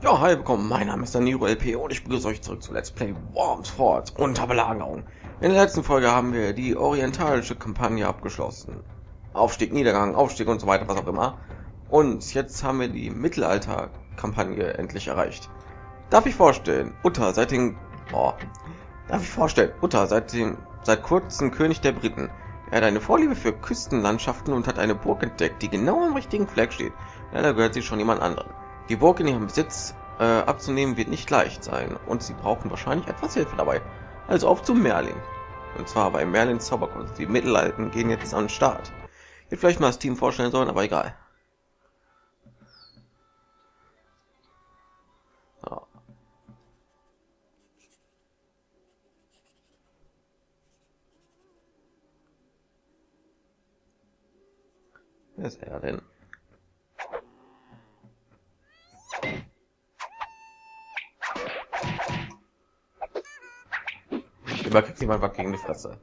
Ja, hi, willkommen. Mein Name ist Daniro LP und ich begrüße euch zurück zu Let's Play Worms Fort unter Belagerung. In der letzten Folge haben wir die orientalische Kampagne abgeschlossen. Aufstieg, Niedergang, Aufstieg und so weiter, was auch immer. Und jetzt haben wir die Mittelalter-Kampagne endlich erreicht. Darf ich vorstellen, Utter seit den... Oh, darf ich vorstellen, Utter seit dem... seit kurzem König der Briten. Er hat eine Vorliebe für Küstenlandschaften und hat eine Burg entdeckt, die genau am richtigen Fleck steht. Leider gehört sie schon jemand anderen. Die Burg in ihrem Besitz äh, abzunehmen wird nicht leicht sein und sie brauchen wahrscheinlich etwas Hilfe dabei. Also auf zu Merlin. Und zwar bei Merlins Zauberkunst. Die Mittelalten gehen jetzt an den Start. Hätte vielleicht mal das Team vorstellen sollen, aber egal. So. Wer ist er denn? Immer kriegt jemand was gegen die Fresse.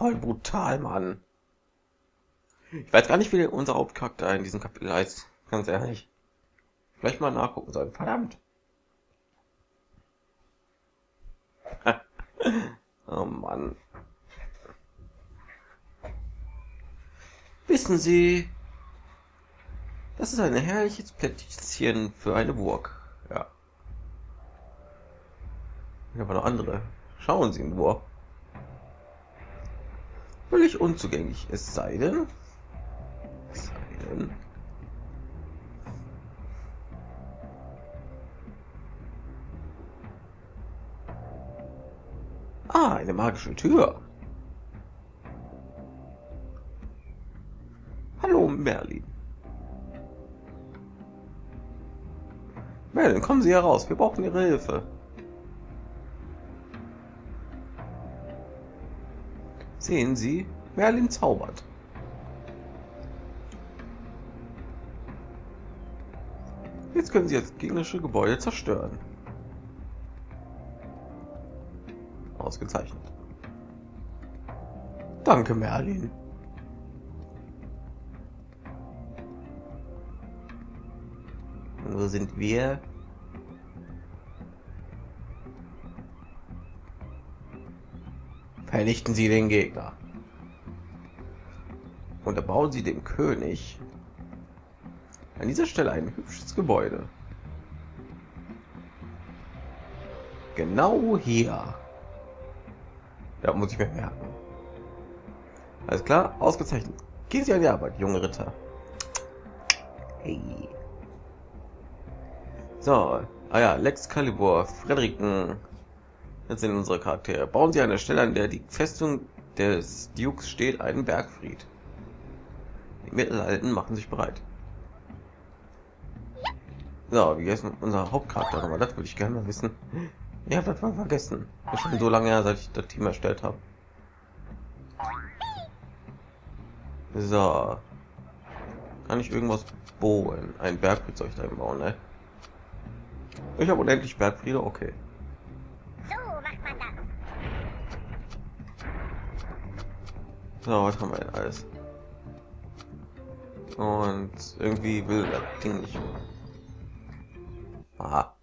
Voll brutal, Mann. Ich weiß gar nicht, wie unser Hauptcharakter in diesem Kapitel heißt. Ganz ehrlich. Vielleicht mal nachgucken sollen. Verdammt. oh Mann. Wissen Sie, das ist ein herrliches Plätzchen für eine Burg. Ja. Habe noch andere. Schauen Sie nur. Völlig unzugänglich. Es sei denn. Es sei denn. Ah, eine magische Tür. Merlin. Merlin, kommen Sie heraus. Wir brauchen Ihre Hilfe. Sehen Sie, Merlin zaubert. Jetzt können Sie das gegnerische Gebäude zerstören. Ausgezeichnet. Danke, Merlin. Wo sind wir? Vernichten Sie den Gegner. Und erbauen Sie dem König an dieser Stelle ein hübsches Gebäude. Genau hier. Da muss ich mir merken. Alles klar, ausgezeichnet. Gehen Sie an die Arbeit, junge Ritter. Hey. So, ah ja, Lex Calibur, Frederiken. Jetzt sind unsere Charaktere. Bauen Sie eine Stelle, an der die Festung des Dukes steht, einen Bergfried. Die Mittelalten machen sich bereit. So, wie ist unser Hauptcharakter nochmal? Das würde ich gerne mal wissen. Ja, das war vergessen. Das schon so lange her, seit ich das Team erstellt habe. So. Kann ich irgendwas bohren? Ein Bergfried soll ich da bauen, ne? Ich habe unendlich Bergfriede, okay. So was haben wir denn alles? Und irgendwie will das Ding nicht. Aha.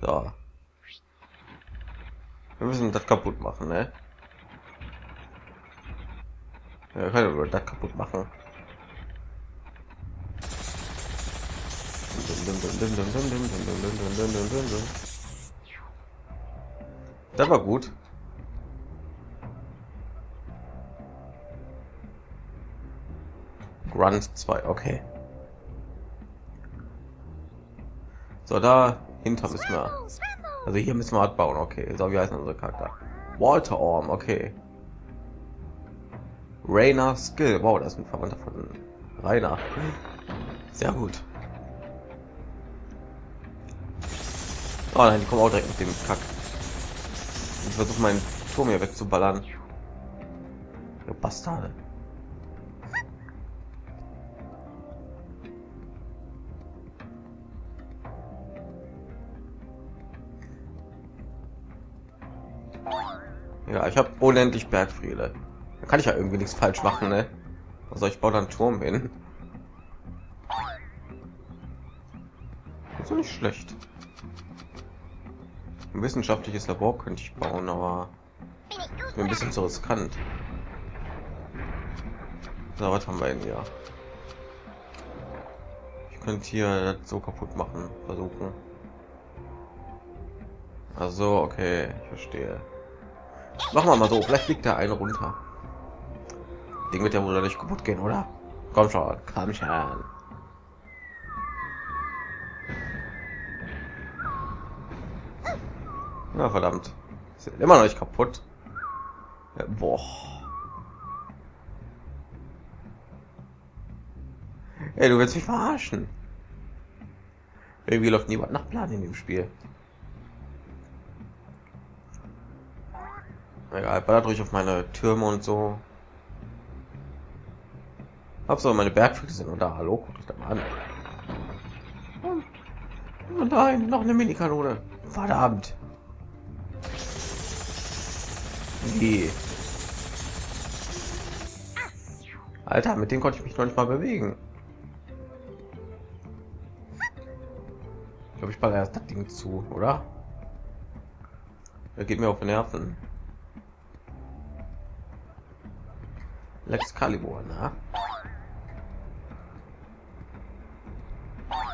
So. Wir müssen das kaputt machen, ne? Ja, wir können das kaputt machen. Das war gut. Grunt 2, okay. So, da hinter müssen wir. Also hier müssen wir halt bauen, okay. So, wie heißt unser Charakter? Walter Orm, okay. Rainer Skill, wow, das ist ein Verwandter von Rainer. Sehr gut. Oh nein, die kommen auch direkt mit dem Kack. Ich versuche meinen Turm hier wegzuballern. Ihr Bastarde. Ja, ich habe unendlich Bergfriede. Da kann ich ja irgendwie nichts falsch machen, ne? Soll ich baue dann Turm hin? ist nicht schlecht. Ein wissenschaftliches Labor könnte ich bauen, aber ein bisschen zu riskant. So, was haben wir denn hier? Ich könnte hier so kaputt machen, versuchen. Also, okay, ich verstehe. Machen wir mal so, vielleicht liegt da eine runter. Ding wird ja wohl nicht kaputt gehen, oder? Komm schon, komm schon. Na verdammt, sind immer noch nicht kaputt. Ja, boah. Ey, du willst mich verarschen. Irgendwie läuft niemand nach Plan in dem Spiel. Egal, ballert ruhig auf meine Türme und so. So meine Bergfriede sind und da. Hallo, guck dich da mal an. Oh nein, noch eine Minikanone. Verdammt. Wie? Alter, mit dem konnte ich mich noch nicht mal bewegen. Ich glaube, ich baller erst das Ding zu, oder? Er geht mir auf den Nerven. Lex Calibur, na?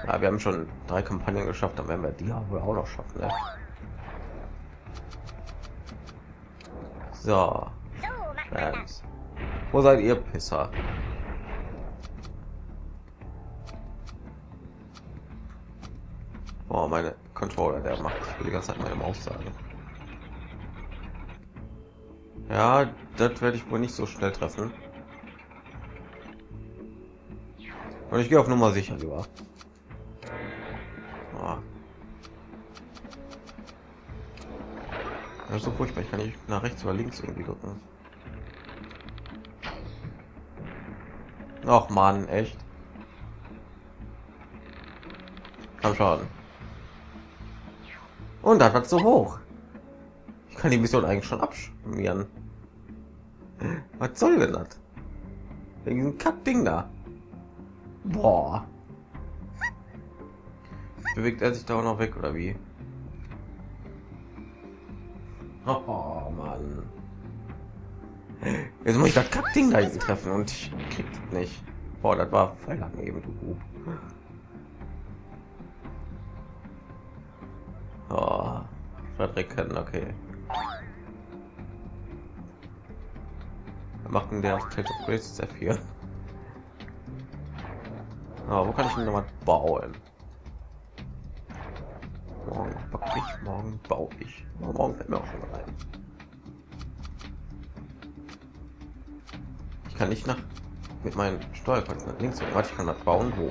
Ja, wir haben schon drei Kampagnen geschafft, dann werden wir die wohl auch noch schaffen. Ne? So. Fans. Wo seid ihr Pisser? Oh, meine Controller, der macht die ganze Zeit meine Maus sagen. Ja, das werde ich wohl nicht so schnell treffen. Und ich gehe auf Nummer sicher lieber. Oh. Das ist so furchtbar, ich kann nicht nach rechts oder links irgendwie drücken. Ach man, echt. Komm schon. Und das war zu hoch. Ich kann die Mission eigentlich schon abschmieren. Was soll denn das? Wegen diesem Kack-Ding da. Boah. Bewegt er sich da auch noch weg oder wie? Oh Mann. Jetzt muss ich das Kack-Ding da hinten treffen und ich krieg das nicht. Boah, das war voll lang eben, du Oh, verdrecken, okay. machen der auf Tales of Grace F4. Oh, wo kann ich denn noch mal bauen? Morgen baue ich, morgen baue ich. Morgen fällt mir auch schon rein. Ich kann nicht nach mit meinen Steuerkreuz nach links warte, ich kann das bauen wo.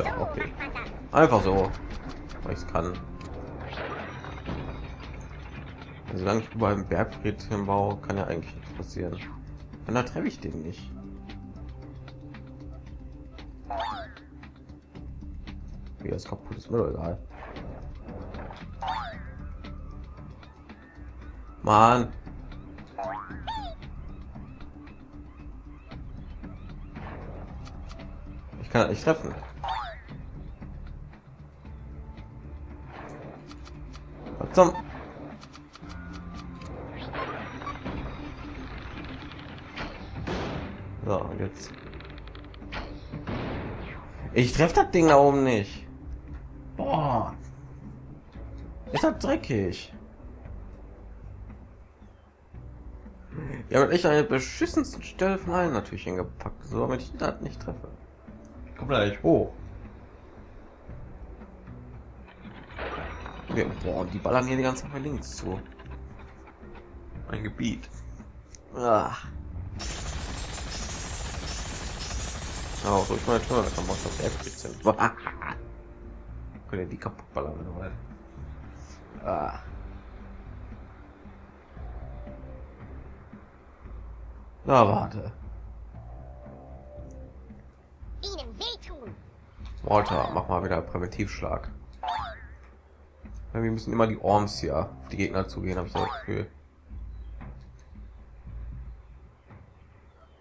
Ja, okay. Einfach so, weil ich kann. Solange ich beim Bergfriedchen baue, kann ja eigentlich nichts passieren. Und da treffe ich den nicht. Wie das kaputt ist mir doch egal. Mann. Ich kann nicht treffen. Zum So, jetzt. Ich treffe das Ding da oben nicht. Dreckig. Ja, und ich eine beschissensten Stelle von allen natürlich hingepackt, so damit ich das nicht treffe. Ich komme gleich hoch. Ja, boah, die ballern hier die ganze Zeit links zu. Ein Gebiet. Ah. So ich meine Tür, dann macht das Aircrit sind. Können die kaputt ballern, wenn du willst. Ah. Na, warte. Walter, mach mal wieder Präventivschlag. Ja, wir müssen immer die Orms hier auf die Gegner zugehen, habe ich das Gefühl.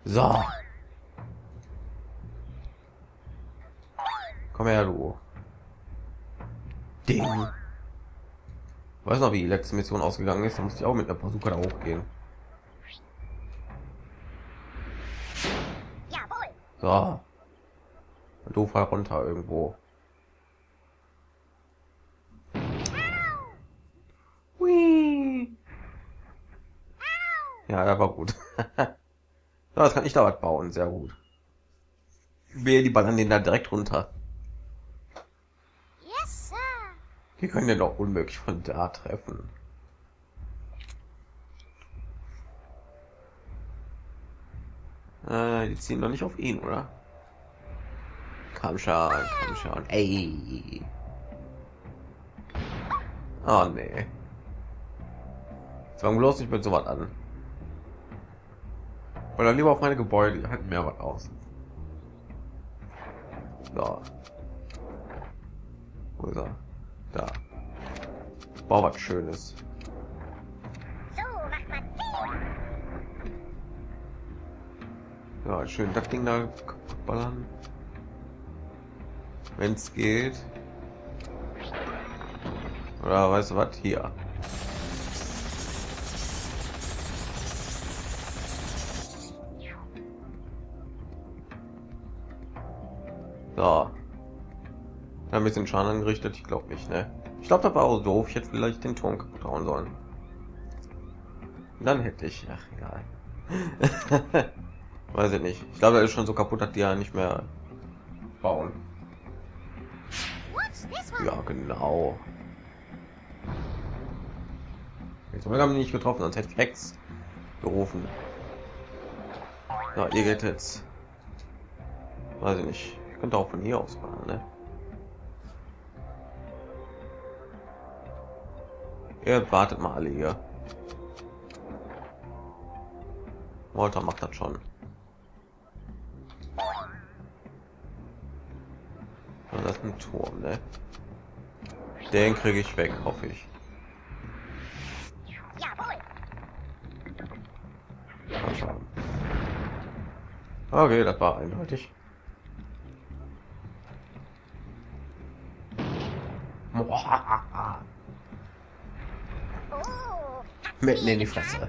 So. Komm her, du. Ding. Weiß noch, wie die letzte Mission ausgegangen ist. Da musste ich auch mit einer Bazooka da hochgehen. Jawohl. So. Doof halt runter irgendwo. Hui. Ja, der war gut. so, das kann ich da was bauen. Sehr gut. Wir die ballern den da direkt runter. Yes, sir. Wir können den doch unmöglich von da treffen. Äh, die ziehen doch nicht auf ihn, oder? Komm schon, komm schon. Ey. Oh nee. Fang bloß nicht mit so was an. Weil dann lieber auf meine Gebäude, die halten mehr was aus. So. Wo ist er? Da. Bau was Schönes. Ja, schön das Ding da ballern. Wenn es geht. Oder weißt du was? Hier. So. Ein bisschen Schaden angerichtet, ich glaube nicht, ne? Ich glaube, das war auch doof. Ich hätte vielleicht den Turm kaputt hauen sollen. Dann hätte ich, ach egal. Weiß ich nicht. Ich glaube, er ist schon so kaputt, dass die ja nicht mehr bauen. Ja, genau. Jetzt haben wir nicht getroffen, sonst hätte ich Hex gerufen. Ja, ihr geht jetzt. Weiß ich nicht. Ich könnte auch von hier aus fahren, ne? Ihr wartet mal alle hier. Walter macht das schon. Das ist ein Turm, ne? Den kriege ich weg, hoffe ich. Okay, das war eindeutig. Boah, Oh, Mitten in die Fresse.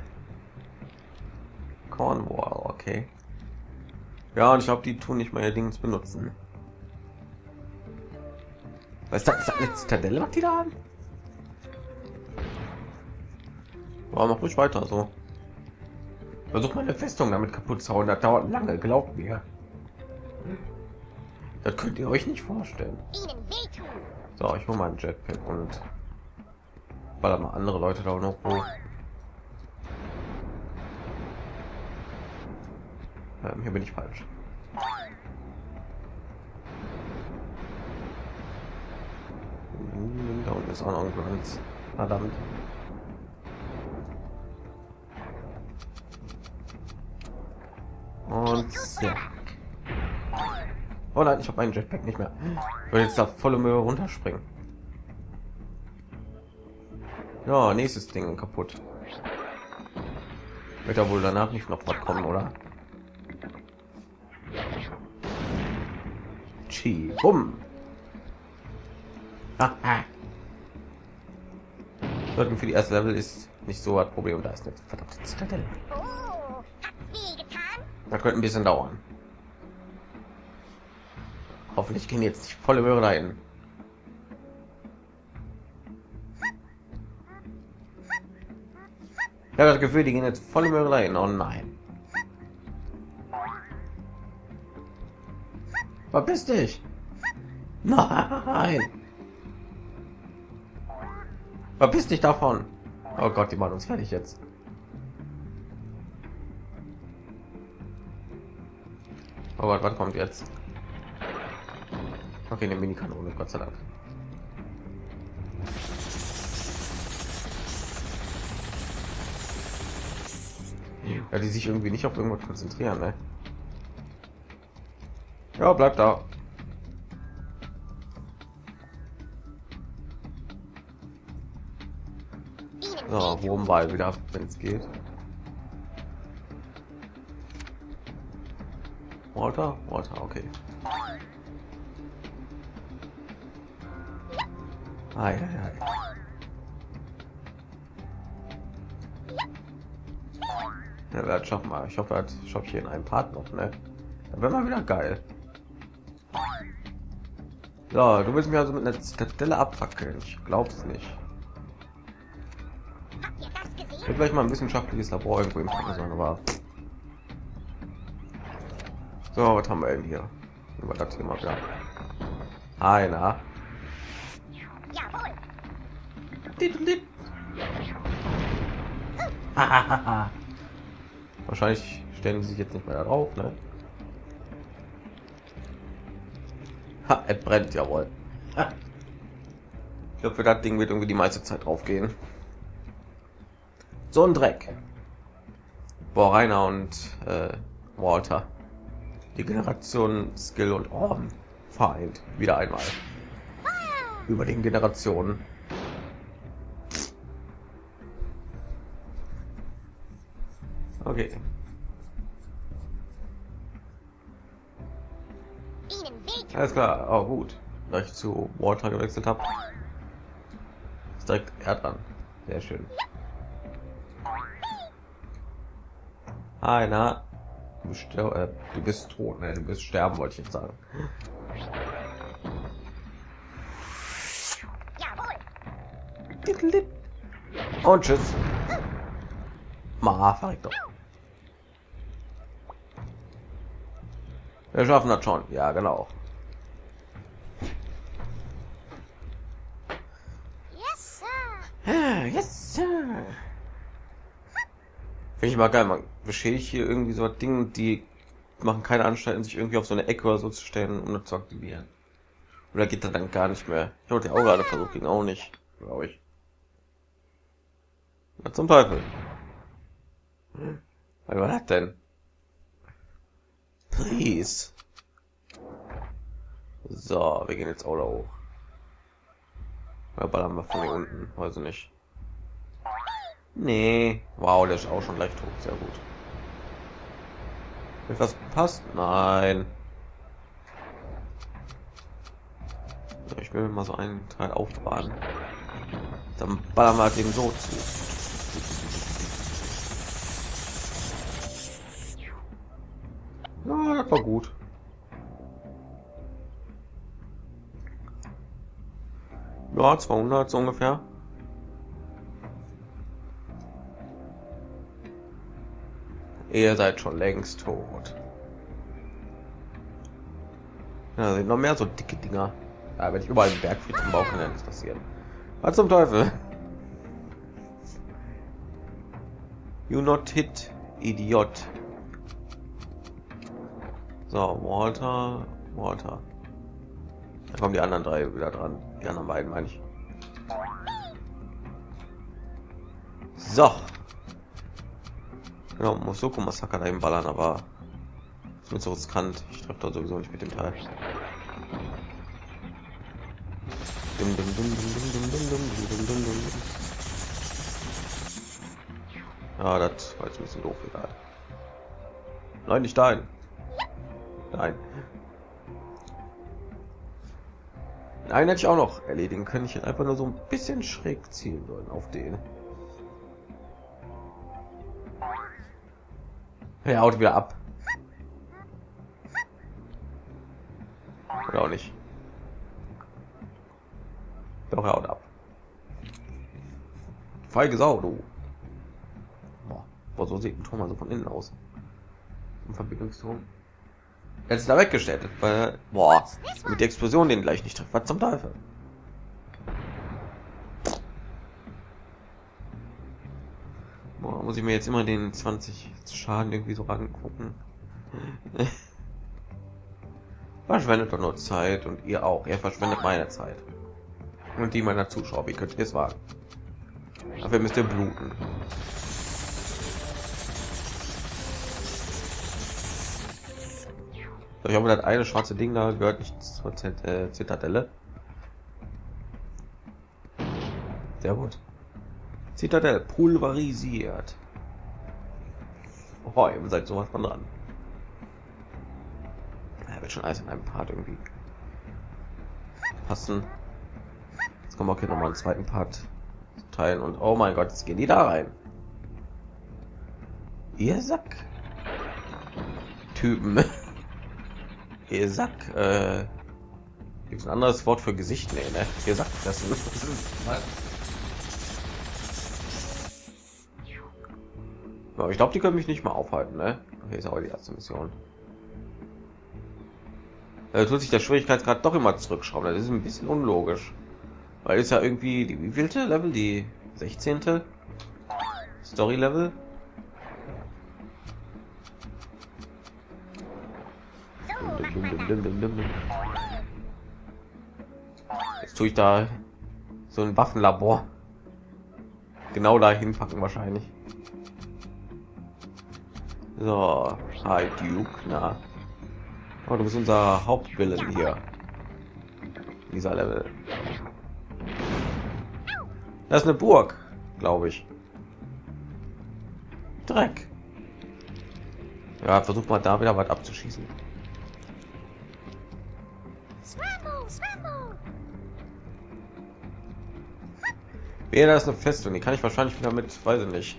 Cornwall, okay. Ja, und ich glaube, die tun nicht mal ihr Dings benutzen. Was ist das? Ist das eine Zitadelle, was die da haben? Warum mach ruhig weiter so? Versuch meine Festung damit kaputt zu hauen, das dauert lange, glaubt mir. Das könnt ihr euch nicht vorstellen. So, ich hole mal ein Jetpack und baller mal andere Leute da noch hoch. Ähm, hier bin ich falsch. Hm, Da unten ist auch noch ein Grunts. Verdammt. Und ja. Oh nein, ich habe meinen Jetpack nicht mehr. Ich will jetzt da volle Mühe runterspringen. Ja, nächstes Ding kaputt. Wird ja wohl danach nicht noch was kommen, oder? Chi, bumm. Haha. Sollten für die erste Level ist nicht so ein Problem. Da ist eine verdammte Zitadelle. Oh. Das könnte ein bisschen dauern. Hoffentlich gehen jetzt nicht volle Möhre rein. Ich habe das Gefühl, die gehen jetzt volle Möhre rein. Oh nein. Verpiss dich. Nein. Verpiss dich davon. Oh Gott, die machen uns fertig jetzt. Oh Gott, was kommt jetzt? Okay, eine Mini-Kanone, Gott sei Dank. Ja, die sich irgendwie nicht auf irgendwas konzentrieren, ne? Ja, bleibt da. So. Wurmball wieder, wenn es geht. Water? Water, okay. Ei, ei, ei. Ja, das schaffen wir. Ich hoffe, schaffe ich hier in einem Part noch, ne? Dann wäre mal wieder geil. So, du willst mich also mit einer Zitadelle abfackeln. Ich glaub's nicht. Ich hätte gleich mal ein wissenschaftliches Labor irgendwo im sollen, aber. So, was haben wir denn hier? Über das Thema wieder. Einer. Wahrscheinlich stellen sie sich jetzt nicht mehr darauf, ne? Es brennt, jawohl. Ich glaube, für das Ding wird irgendwie die meiste Zeit drauf gehen. So ein Dreck. Boah, Rainer und äh, Walter. Die Generation Skill und Orden vereint. Wieder einmal. Über den Generationen. Okay. Alles klar, oh gut. Da ich zu Water gewechselt habe, ist direkt er dran. Sehr schön. Hi, na. Du bist, äh, tot, ne? Du bist sterben, wollte ich jetzt sagen. Und tschüss. Ma, doch. Wir schaffen das schon. Ja, genau. Yes, sir. Ah, Yes, sir. Finde ich mal geil, man beschädigt hier irgendwie so Dinge, und die machen keine Anstalten, sich irgendwie auf so eine Ecke oder so zu stellen, um zu aktivieren. Oder geht das dann gar nicht mehr? Ich habe die auch gerade versucht, ging auch nicht, glaube ich. Was zum Teufel? Was war das denn? Please. So, wir gehen jetzt auch da hoch. Ja, ballern wir von hier unten, weiß ich nicht. Nee. Wow, der ist auch schon leicht tot, sehr gut. Etwas passt? Nein. Ich will mal so einen Teil aufbauen. Dann ballern wir dem so zu. Ja, das war gut. Ja, 200 so ungefähr. Ihr seid schon längst tot. Ja, sind noch mehr so dicke Dinger. Ja, wenn ich überall einen Bergfried im Bauch kann ja passieren. Was zum Teufel? You not hit, Idiot. So, Walter, Walter. Da kommen die anderen drei wieder dran. Die anderen beiden meine ich. So. Genau, Musoko Massaker da eben ballern, aber ist mir zu riskant. Ich treffe da sowieso nicht mit dem Teil. Dum, dum, dum, ja, das war jetzt ein bisschen doof, egal. Nein, nicht dein. Nein. Nein, hätte ich auch noch erledigen können. Ich hätte einfach nur so ein bisschen schräg zielen sollen auf den. Er haut wieder ab. Oder auch nicht. Doch, er haut ab. Feige Sau, du. Boah, so sieht ein Tor mal so von innen aus. Ein Verbindungsturm. Jetzt er weggestellt, weil, boah, mit der Explosion den gleich nicht trifft. Was zum Teufel? Boah, muss ich mir jetzt immer den 20 Schaden irgendwie so angucken. verschwendet doch nur Zeit und ihr auch. Ihr verschwendet meine Zeit. Und die meiner Zuschauer. Wie könnt ihr es wagen? Dafür müsst ihr bluten. Ich hoffe, das eine schwarze Ding da gehört nicht zur äh, Zitadelle. Sehr gut. Zitadelle pulverisiert. Oh, ihr seid sowas von dran. Er wird schon alles in einem Part irgendwie passen. Jetzt kommen wir auch hier nochmal einen zweiten Part teilen und oh mein Gott, jetzt gehen die da rein. Ihr Sack. Typen. Ihr Sack. Äh, Gibt ein anderes Wort für Gesicht? Nee, ne? Ihr Sack. Das ist, ja, ich glaube, die können mich nicht mal aufhalten, ne? Hier ist aber die erste Mission. Da tut sich der Schwierigkeitsgrad doch immer zurückschrauben. Das ist ein bisschen unlogisch. Weil ist ja irgendwie die wievielte Level? Die 16. Story Level? Jetzt tue ich da so ein Waffenlabor genau dahin packen wahrscheinlich. So, hi Duke, na. Oh, du bist unser Hauptwillen hier. Dieser Level. Das ist eine Burg, glaube ich. Dreck. Ja, versuch mal da wieder was abzuschießen. Wer da ist eine Festung, die kann ich wahrscheinlich wieder mit, weiß ich nicht,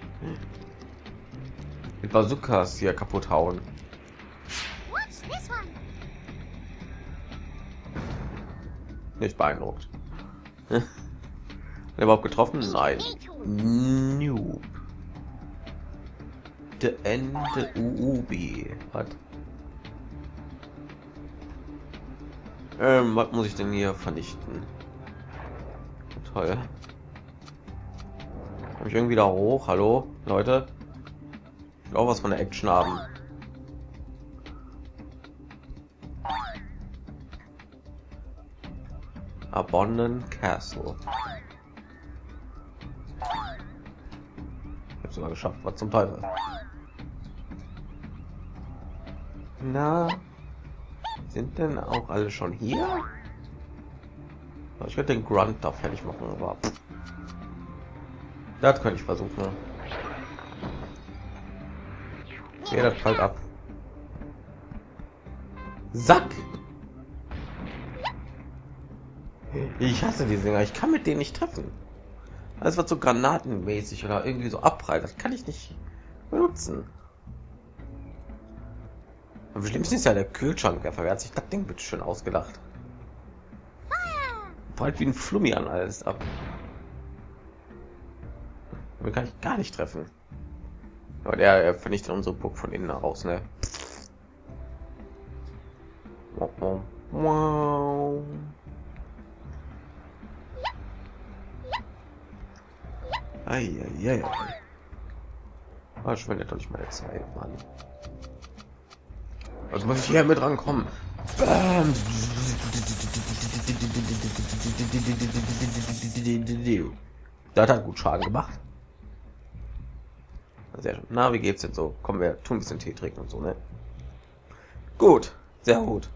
mit Bazookas hier kaputt hauen. Nicht beeindruckt. überhaupt getroffen? Nein. Noob. The End UUB. Was? Ähm, was muss ich denn hier vernichten? Toll. Habe ich irgendwie da hoch? Hallo, Leute. Ich auch was von der Action haben. Abandon Castle. Ich habe sogar geschafft. Was zum Teufel? Na, sind denn auch alle schon hier? Ich werde den Grunt da fertig machen, aber das könnte ich versuchen. Ja, das fällt ab. Sack. Ich hasse die Dinger. Ich kann mit denen nicht treffen. Alles was so granatenmäßig oder irgendwie so abprallt, das kann ich nicht benutzen. Am schlimmsten ist ja der Kühlschrankwerfer. Wer hat sich das Ding bitte schön ausgedacht? Bald wie ein Flummi an alles ab. Damit kann ich gar nicht treffen. Aber der, der vernichtet unsere Burg von innen heraus, ne? Wow. Eieiei. Verschwendet nicht meine Zeit, Mann. Also muss ich hier mit rankommen. Bam. Das hat gut Schaden gemacht. Sehr schön. Na, wie geht's denn so? Kommen wir tun ein bisschen Tee trinken und so, ne? Gut, sehr gut.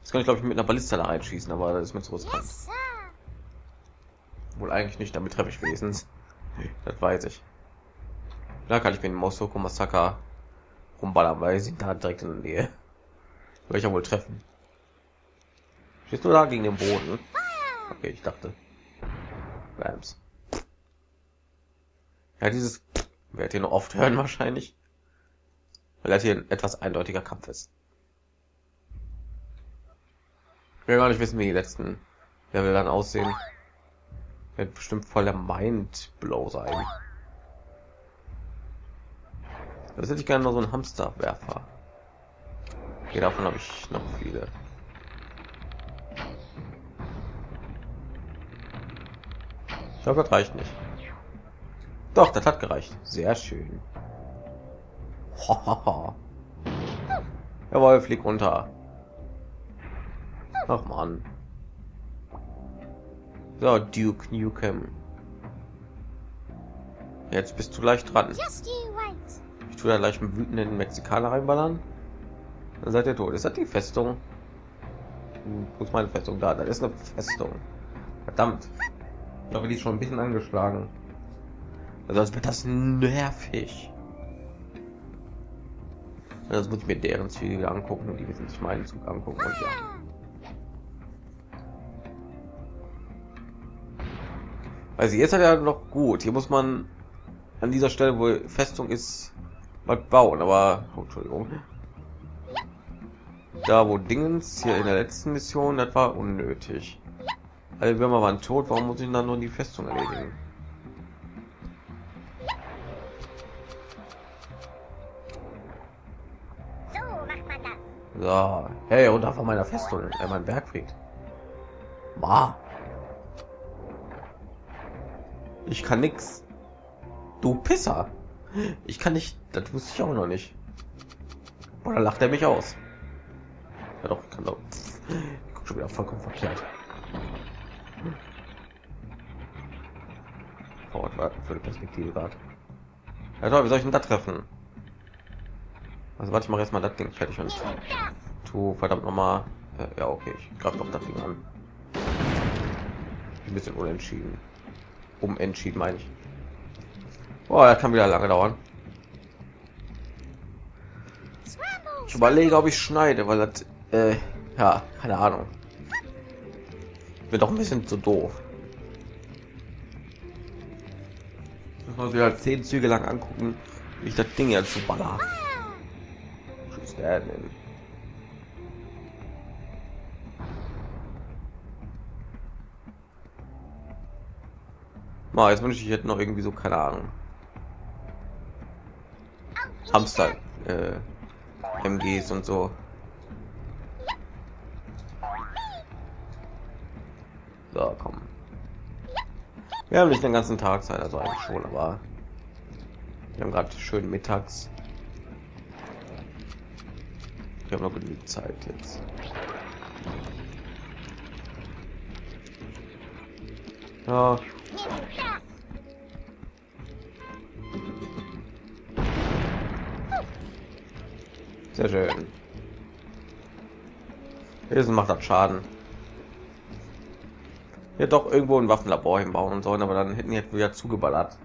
Jetzt kann ich glaube ich mit einer Ballista da reinschießen, aber das ist mir zu riskant. Wohl eigentlich nicht, damit treffe ich wenigstens. Das weiß ich. Da kann ich den Mosoko Massaker rumballern, weil sie da direkt in der Nähe. Welcher wohl treffen? Stehst du da gegen den Boden? Okay, ich dachte. Bams. Ja, dieses werdet ihr noch oft hören wahrscheinlich, weil das hier ein etwas eindeutiger Kampf ist. Ich will gar nicht wissen, wie die letzten Level dann aussehen. Wird bestimmt voll der Mindblow sein. Das hätte ich gerne noch so ein Hamsterwerfer. Okay, davon habe ich noch viele. Ich glaube, das reicht nicht. Doch, das hat gereicht. Sehr schön. Jawohl, flieg runter. Ach man. So, Duke Nukem. Jetzt bist du gleich dran. Ich tue da gleich einen wütenden Mexikaner reinballern. Dann seid ihr tot. Ist das die Festung? Wo ist meine Festung da? Das ist eine Festung. Verdammt. Ich glaube, die ist schon ein bisschen angeschlagen. Also als wird das nervig. Das muss ich mir deren Züge angucken, die müssen sich meinen Zug angucken und ja. Also jetzt hat er noch gut. Hier muss man an dieser Stelle, wo Festung ist, mal bauen. Aber oh, Entschuldigung, da wo Dingens hier in der letzten Mission, das war unnötig. Also wenn wir waren tot, warum muss ich dann nur die Festung erledigen? So, hey, runter von meiner Festung, äh, mein Bergfried. Ma. Ich kann nix. Du Pisser. Ich kann nicht, das wusste ich auch noch nicht. Oder lacht er mich aus? Ja doch, ich kann doch. Ich guck schon wieder vollkommen verkehrt. Warten für die Perspektive gerade. Ja toll, wie soll ich denn da treffen? Also warte ich mache erstmal das Ding fertig und tu verdammt noch mal. Äh, ja okay, ich greife doch das Ding an. Ein bisschen unentschieden. Umentschieden meine ich. Boah, das kann wieder lange dauern. Ich überlege, ob ich schneide, weil das, äh, ja, keine Ahnung. Wird doch ein bisschen zu doof. Muss man sich halt zehn Züge lang angucken, wie ich das Ding jetzt zu baller. Daniel. Mal, jetzt wünsche ich hätte noch irgendwie so keine Ahnung. Hamster, äh, MGs und so. So, komm. Wir haben nicht den ganzen Tag Zeit, also eigentlich schon, aber wir haben gerade schön mittags. Wir haben noch genügend Zeit jetzt. Ja, sehr schön. Hilsen macht das Schaden. Ja, doch irgendwo ein Waffenlabor hinbauen sollen, aber dann hätten die jetzt wieder zugeballert.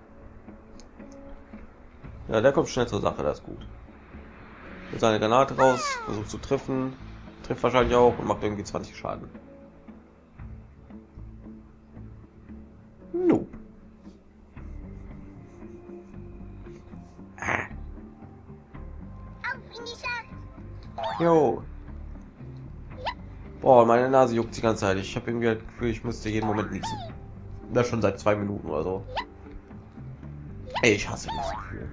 Ja, der kommt schnell zur Sache, das ist gut. Mit seine Granate raus, versucht zu treffen, trifft wahrscheinlich auch und macht irgendwie 20 Schaden. Nope. Ah. Schlacht. Jo. Boah, meine Nase juckt die ganze Zeit. Ich habe irgendwie das Gefühl, ich müsste jeden Moment niesen. Das schon seit zwei Minuten oder so. Ey, ich hasse dieses Gefühl.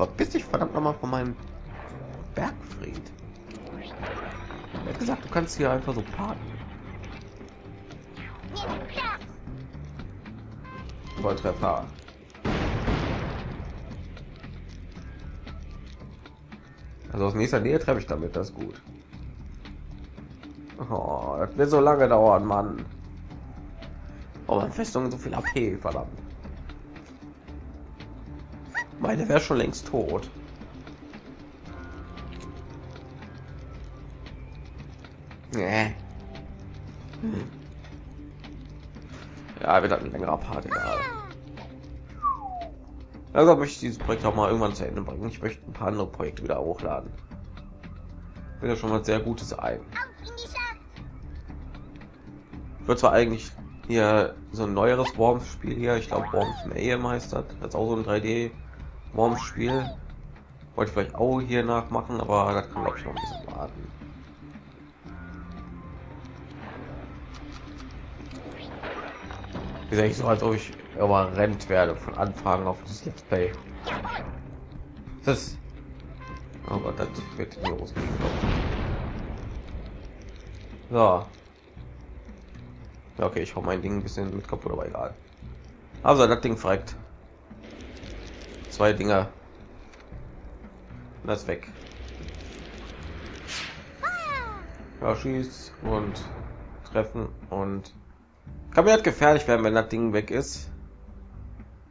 Aber bist dich verdammt noch mal von meinem Bergfried. Er hat gesagt, du kannst hier einfach so parken. Volltreffer. Also aus nächster Nähe treffe ich damit, das gut. Oh, das wird so lange dauern, Mann. Oh, Festung so viel AP, verdammt. Meine wäre schon längst tot. Nee. Hm. Ja, wird halt ein längerer Part, egal. Also möchte ich dieses Projekt auch mal irgendwann zu Ende bringen. Ich möchte ein paar andere Projekte wieder hochladen. Bin ja schon mal sehr gutes ein. Würde zwar eigentlich hier so ein neueres Worms-Spiel hier, ich glaube Worms Mayhem heißt das. Das ist auch so ein 3D Worms-Spiel. Wollte ich vielleicht auch hier nachmachen, aber das kann ich noch ein bisschen warten. Wie gesagt, so als ob ich überrennt werde von Anfragen auf das Let's Play. Das Oh Gott, das wird ich. So. Okay, ich hau mein Ding ein bisschen mit kaputt, aber egal. Also das Ding fragt. Zwei Dinger. Das weg. Ja, schießt und treffen und kann mir halt gefährlich werden, wenn das Ding weg ist.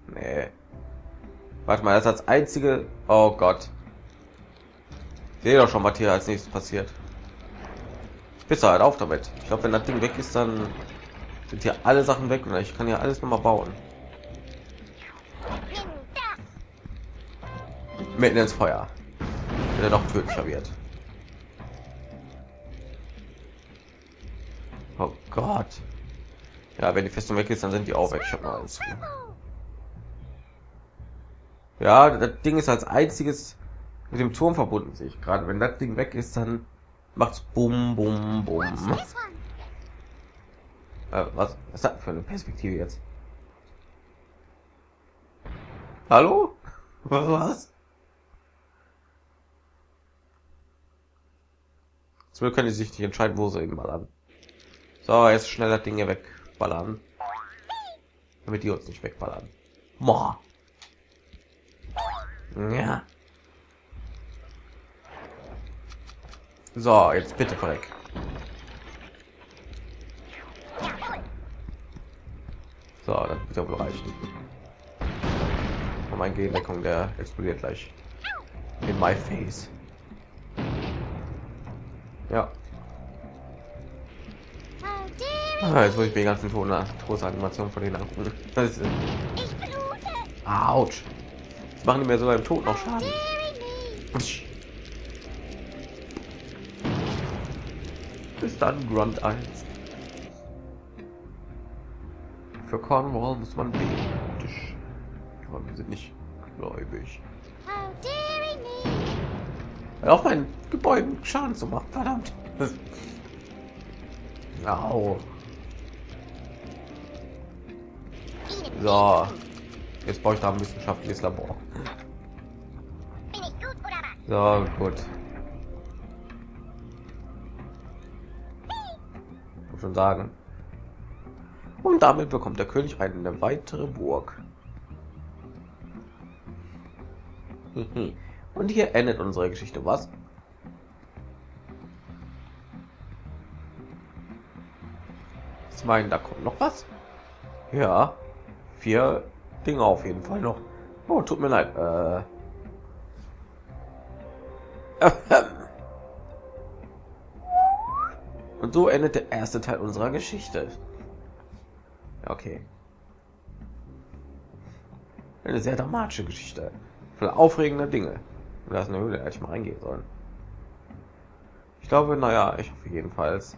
Nee. Warte mal, das das einzige. Oh Gott. Sehe doch schon, was hier als nächstes passiert. Bitte halt auf damit. Ich glaube, wenn das Ding weg ist, dann Sind hier alle Sachen weg und ich kann ja alles noch mal bauen. Mitten ins Feuer. Wenn er noch tödlicher wird. Oh Gott. Ja, wenn die Festung weg ist, dann sind die auch weg. Ich hab mal eins. Ja, das Ding ist als einziges mit dem Turm verbunden sich. Gerade wenn das Ding weg ist, dann macht's bum bum bum. Äh, was, was hat für eine Perspektive jetzt? Hallo? Was? So können die sich nicht entscheiden, wo sie hinballern. So, jetzt schnell das Ding hier wegballern. Damit die uns nicht wegballern. Boah. Ja. So, jetzt bitte verreck. So, dann wird wohl reichen. Und mein Gegendeckung, der explodiert gleich. In my face. Ja. Ah, jetzt muss ich mir die ganzen Ton Animation von denen angucken. Das ist. Autsch. Das machen die mir sogar im Tod noch Schaden. Bis dann, Grunt 1. Für Cornwall muss man beten. Tisch. Aber wir sind nicht gläubig. How. Auf meinen Gebäuden Schaden zu machen, verdammt. Au. So. Jetzt baue ich da ein wissenschaftliches Labor. So, gut. Schon sagen. Und damit bekommt der König eine weitere Burg. Und hier endet unsere Geschichte, was? Ich meine, da kommt noch was? Ja, vier Dinge auf jeden Fall noch. Oh, tut mir leid. Äh, Und so endet der erste Teil unserer Geschichte. Okay. Eine sehr dramatische Geschichte. Voll aufregende Dinge. Und da ist eine Höhle, hätte ich mal reingehen sollen. Ich glaube, naja, ich hoffe jedenfalls.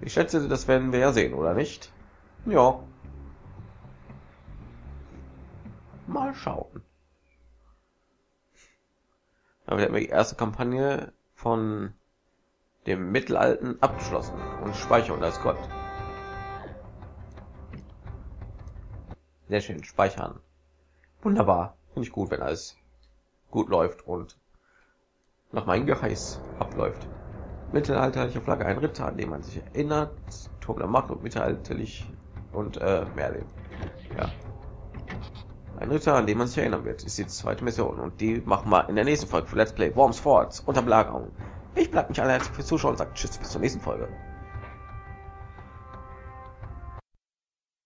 Ich schätze, das werden wir ja sehen, oder nicht? Ja. Mal schauen. Aber wir haben die erste Kampagne von dem Mittelalten abgeschlossen und speichern das Gott. Sehr schön, speichern. Wunderbar. Finde ich gut, wenn alles gut läuft und nach meinem Geheiß abläuft. Mittelalterliche Flagge, ein Ritter, an dem man sich erinnert, Turm der Macht und mittelalterlich und äh, Merlin. Ja. Ein Ritter, an dem man sich erinnern wird, ist die zweite Mission und die machen wir in der nächsten Folge für Let's Play Worms Forts unter Belagerung. Ich bleibe mich alle fürs Zuschauen und sage Tschüss bis zur nächsten Folge.